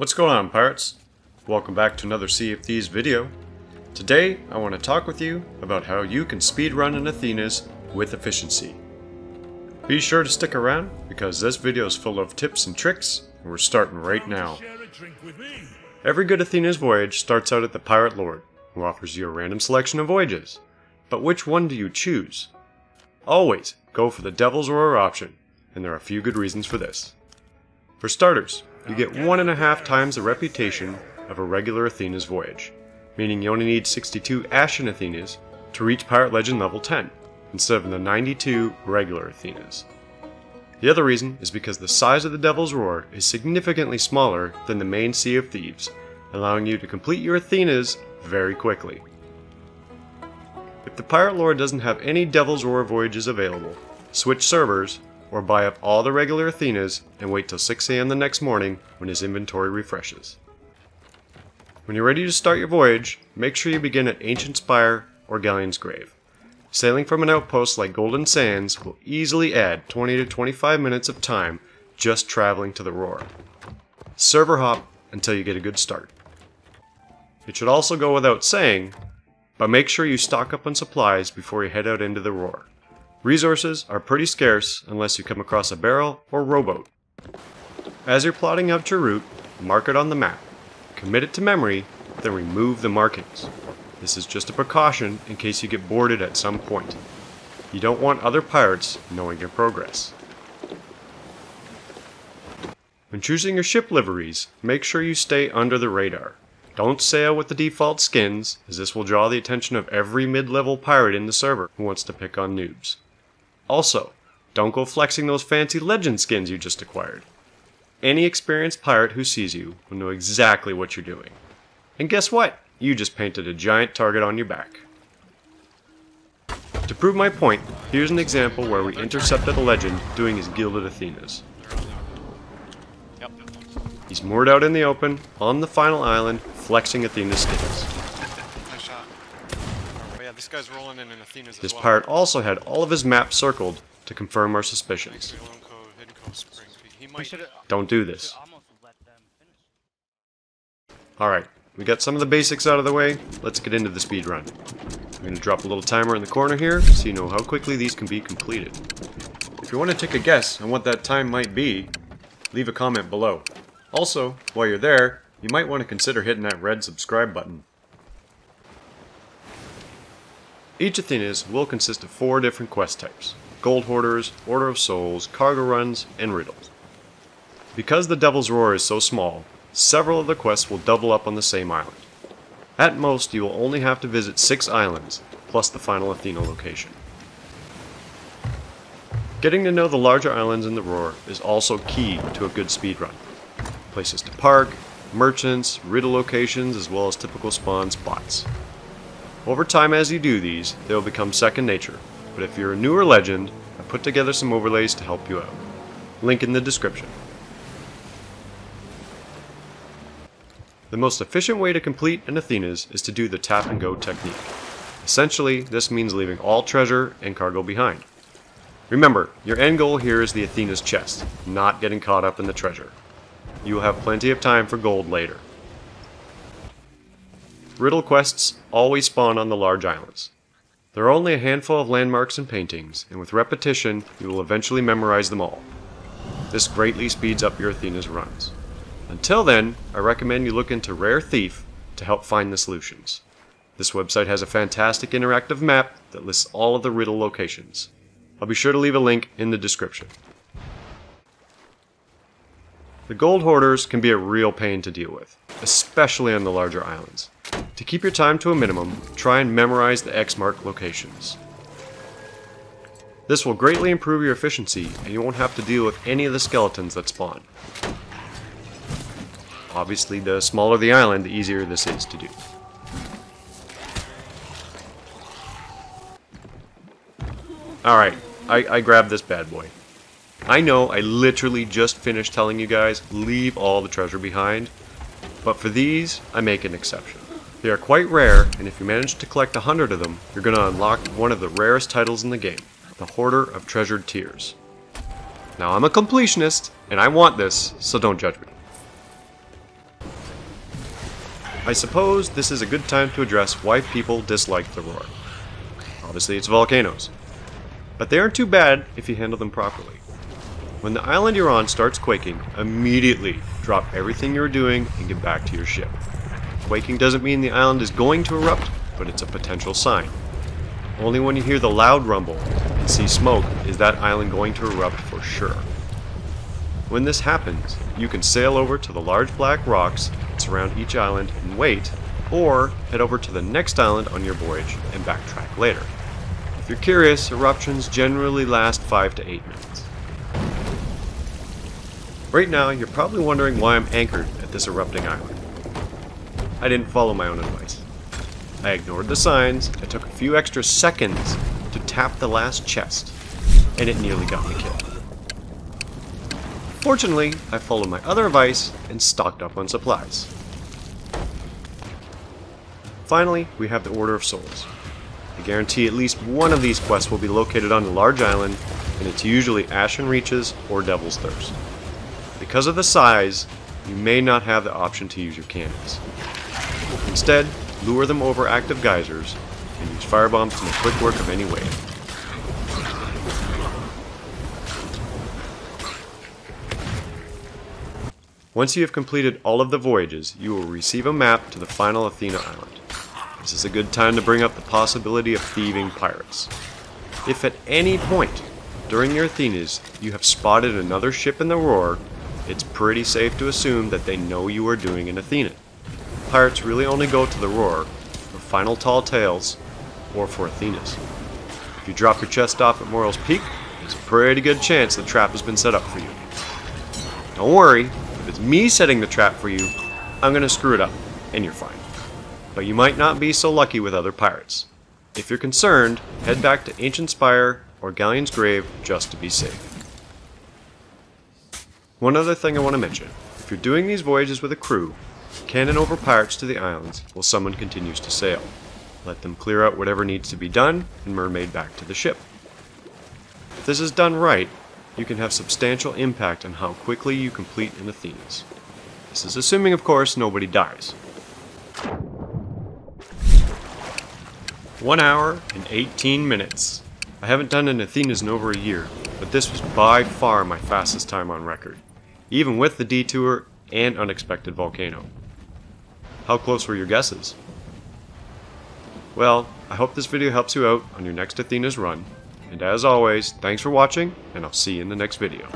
What's going on pirates? Welcome back to another Sea of Thieves video. Today I want to talk with you about how you can speedrun in Athenas with efficiency. Be sure to stick around because this video is full of tips and tricks and we're starting right now. Every good Athena's voyage starts out at the Pirate Lord, who offers you a random selection of voyages. But which one do you choose? Always go for the Devil's Roar option, and there are a few good reasons for this. For starters, you get one and a half times the reputation of a regular Athena's voyage, meaning you only need 62 Ashen Athenas to reach Pirate Legend level 10, instead of the 92 regular Athenas. The other reason is because the size of the Devil's Roar is significantly smaller than the main Sea of Thieves, allowing you to complete your Athenas very quickly. If the Pirate Lord doesn't have any Devil's Roar voyages available, switch servers or buy up all the regular Athenas and wait till 6am the next morning when his inventory refreshes. When you're ready to start your voyage, make sure you begin at Ancient Spire or Galleon's Grave. Sailing from an outpost like Golden Sands will easily add 20 to 25 minutes of time just traveling to the Roar. Server hop until you get a good start. It should also go without saying, but make sure you stock up on supplies before you head out into the Roar. Resources are pretty scarce unless you come across a barrel or rowboat. As you're plotting out your route, mark it on the map, commit it to memory, then remove the markings. This is just a precaution in case you get boarded at some point. You don't want other pirates knowing your progress. When choosing your ship liveries, make sure you stay under the radar. Don't sail with the default skins, as this will draw the attention of every mid-level pirate in the server who wants to pick on noobs. Also, don't go flexing those fancy legend skins you just acquired. Any experienced pirate who sees you will know exactly what you're doing. And guess what? You just painted a giant target on your back. To prove my point, here's an example where we intercepted a legend doing his Gilded Athenas. He's moored out in the open, on the final island, flexing Athena's skins. This guy's rolling in in Athena's This as well. pirate also had all of his maps circled to confirm our suspicions. Lone Cove, Hidden Cove Springs. He might. Don't do this. almost let them finish. Alright, we got some of the basics out of the way, let's get into the speed run. I'm going to drop a little timer in the corner here so you know how quickly these can be completed. If you want to take a guess on what that time might be, leave a comment below. Also, while you're there, you might want to consider hitting that red subscribe button. Each Athenas will consist of four different quest types. Gold Hoarders, Order of Souls, Cargo Runs, and Riddles. Because the Devil's Roar is so small, several of the quests will double up on the same island. At most, you will only have to visit six islands, plus the final Athena location. Getting to know the larger islands in the Roar is also key to a good speedrun. Places to park, merchants, riddle locations, as well as typical spawn spots. Over time as you do these, they will become second nature, but if you're a newer legend, I put together some overlays to help you out. Link in the description. The most efficient way to complete an Athena's is to do the tap and go technique. Essentially, this means leaving all treasure and cargo behind. Remember, your end goal here is the Athena's chest, not getting caught up in the treasure. You will have plenty of time for gold later. Riddle quests always spawn on the large islands. There are only a handful of landmarks and paintings, and with repetition, you will eventually memorize them all. This greatly speeds up your Athena's runs. Until then, I recommend you look into Rare Thief to help find the solutions. This website has a fantastic interactive map that lists all of the riddle locations. I'll be sure to leave a link in the description. The gold hoarders can be a real pain to deal with, especially on the larger islands. To keep your time to a minimum, try and memorize the X mark locations. This will greatly improve your efficiency and you won't have to deal with any of the skeletons that spawn. Obviously, the smaller the island, the easier this is to do. Alright, I, I grabbed this bad boy. I know I literally just finished telling you guys, leave all the treasure behind, but for these, I make an exception. They are quite rare, and if you manage to collect a hundred of them, you're going to unlock one of the rarest titles in the game, the Hoarder of Treasured Tears. Now I'm a completionist, and I want this, so don't judge me. I suppose this is a good time to address why people dislike the roar. Obviously, it's volcanoes. But they aren't too bad if you handle them properly. When the island you're on starts quaking, immediately drop everything you're doing and get back to your ship. Quaking doesn't mean the island is going to erupt, but it's a potential sign. Only when you hear the loud rumble and see smoke is that island going to erupt for sure. When this happens, you can sail over to the large black rocks that surround each island and wait, or head over to the next island on your voyage and backtrack later. If you're curious, eruptions generally last 5 to 8 minutes. Right now, you're probably wondering why I'm anchored at this erupting island. I didn't follow my own advice. I ignored the signs, I took a few extra seconds to tap the last chest, and it nearly got me killed. Fortunately, I followed my other advice and stocked up on supplies. Finally, we have the Order of Souls. I guarantee at least one of these quests will be located on a large island, and it's usually Ashen Reaches or Devil's Thirst. Because of the size, you may not have the option to use your cannons. Instead, lure them over active geysers and use firebombs to make quick work of any wave. Once you have completed all of the voyages, you will receive a map to the final Athena Island. This is a good time to bring up the possibility of thieving pirates. If at any point during your Athenas you have spotted another ship in the Roar, it's pretty safe to assume that they know you are doing an Athena. Pirates really only go to the Roar for final tall tales or for Athenas. If you drop your chest off at Morrow's Peak, there's a pretty good chance the trap has been set up for you. Don't worry, if it's me setting the trap for you, I'm going to screw it up, and you're fine. But you might not be so lucky with other pirates. If you're concerned, head back to Ancient Spire or Galleon's Grave just to be safe. One other thing I want to mention. If you're doing these voyages with a crew, cannon over pirates to the islands while someone continues to sail. Let them clear out whatever needs to be done and mermaid back to the ship. If this is done right, you can have substantial impact on how quickly you complete an Athenas. This is assuming, of course, nobody dies. 1 hour and 18 minutes. I haven't done an Athenas in over a year, but this was by far my fastest time on record, even with the detour and unexpected volcano. How close were your guesses? Well, I hope this video helps you out on your next Athenas run, and as always, thanks for watching, and I'll see you in the next video.